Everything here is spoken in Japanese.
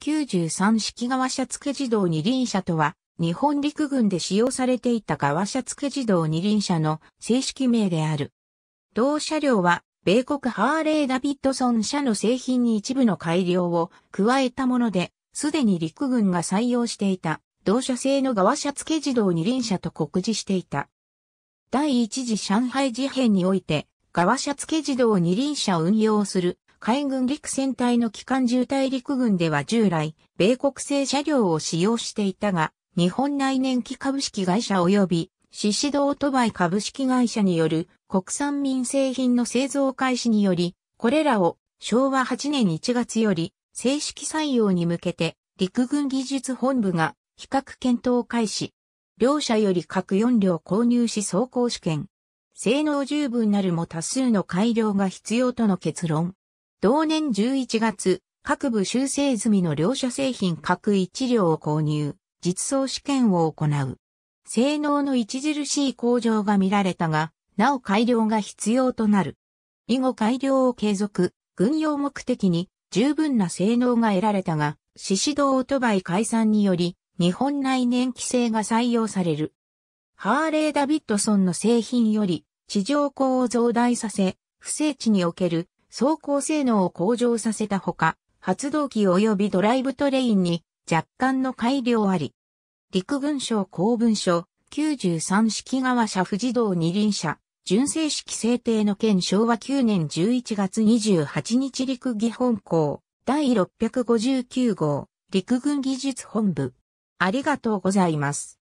93式側車付自動二輪車とは、日本陸軍で使用されていた側車付自動二輪車の正式名である。同車両は、米国ハーレー・ダビッドソン社の製品に一部の改良を加えたもので、すでに陸軍が採用していた、同社製の側車付自動二輪車と告示していた。第一次上海事変において、側車付自動二輪車を運用する海軍陸戦隊の機関渋滞陸軍では従来、米国製車両を使用していたが、日本内燃機株式会社及び、シシドオートバイ株式会社による国産民製品の製造開始により、これらを昭和8年1月より正式採用に向けて陸軍技術本部が比較検討開始。両社より各4両購入し走行試験。性能十分なるも多数の改良が必要との結論。同年11月、各部修正済みの両社製品各1両を購入、実装試験を行う。性能の著しい向上が見られたが、なお改良が必要となる。以後改良を継続、軍用目的に十分な性能が得られたが、獅子道オートバイ解散により、日本内燃規制が採用される。ハーレー・ダビッドソンの製品より地上高を増大させ、不正地における走行性能を向上させたほか、発動機及びドライブトレインに若干の改良あり。陸軍省公文書93式側車不自動二輪車、純正式制定の件昭和9年11月28日陸技本校第659号陸軍技術本部。ありがとうございます。